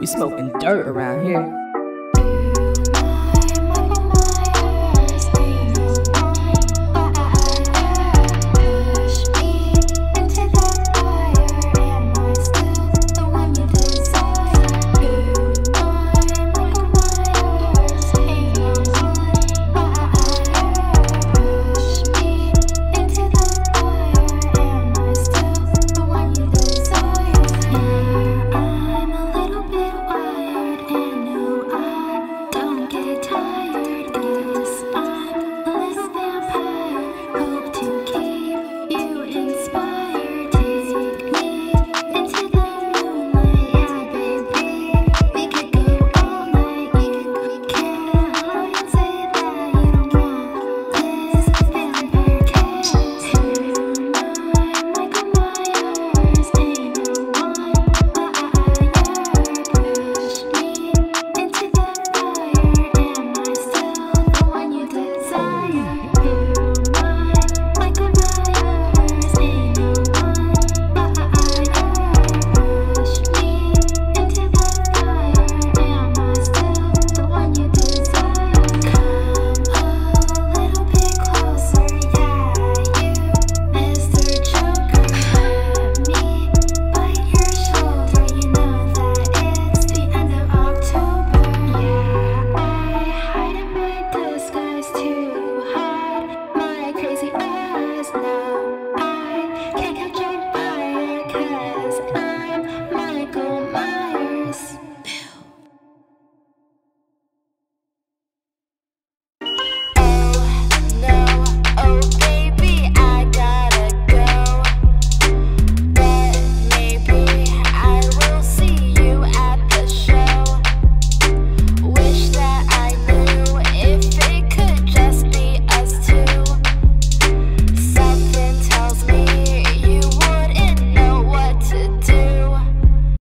We smoking dirt around here.